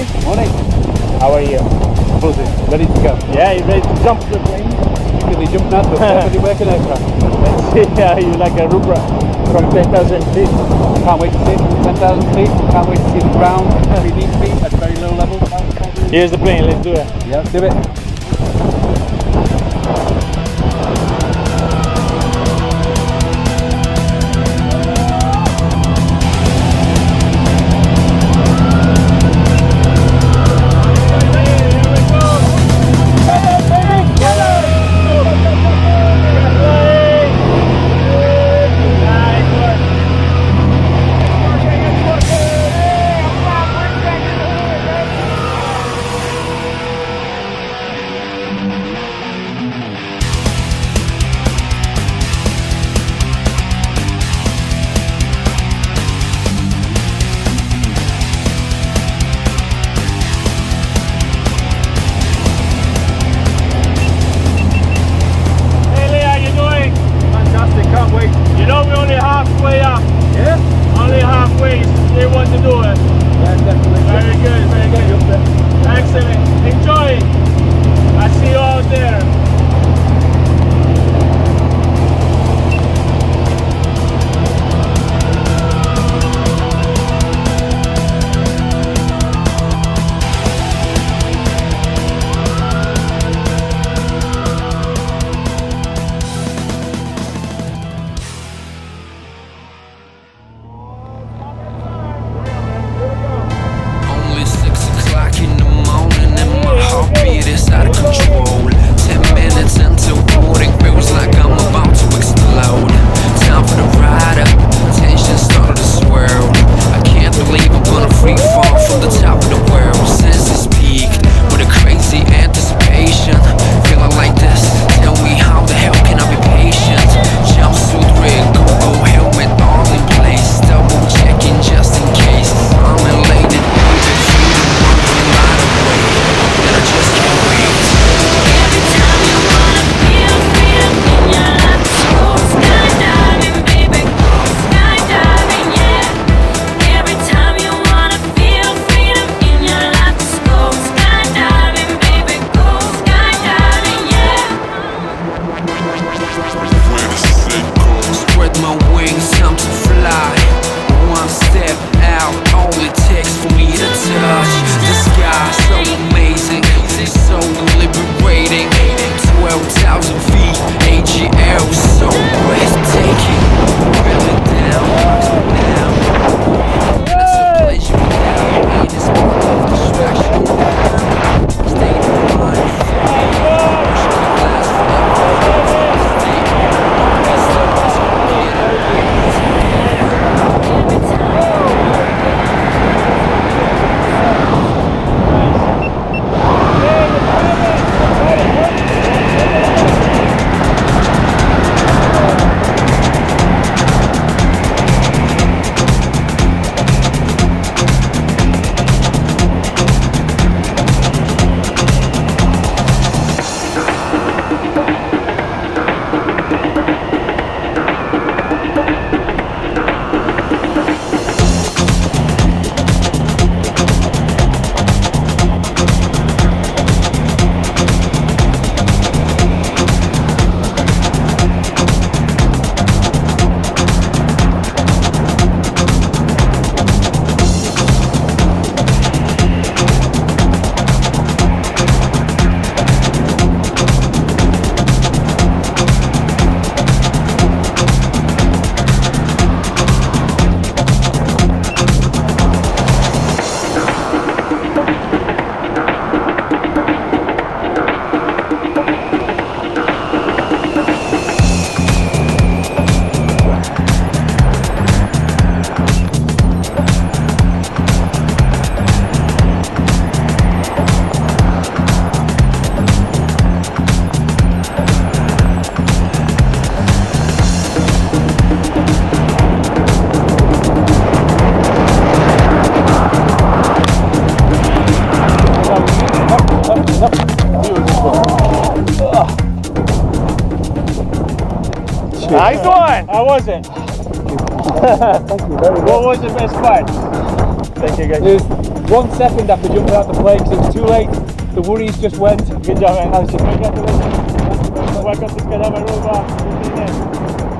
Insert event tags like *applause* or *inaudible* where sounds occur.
Hey, morning. How are you? Busy. Ready to go. Yeah, you ready to jump the plane? You Immediately jump out of the *laughs* working aircraft. Let's see *laughs* how you like Aruba from 10,000 feet. Can't wait to see it from 10,000 feet. Can't wait to see the ground *laughs* 3D feet at very low level. Here's the plane, let's do it. Yeah, do it. Nice one. How was it? Thank you. What was the best part? Thank you guys. There's one second after jumping out the plane because it was too late. The worries just went. Good job, man. Congratulations. Welcome to Skydive Aruba.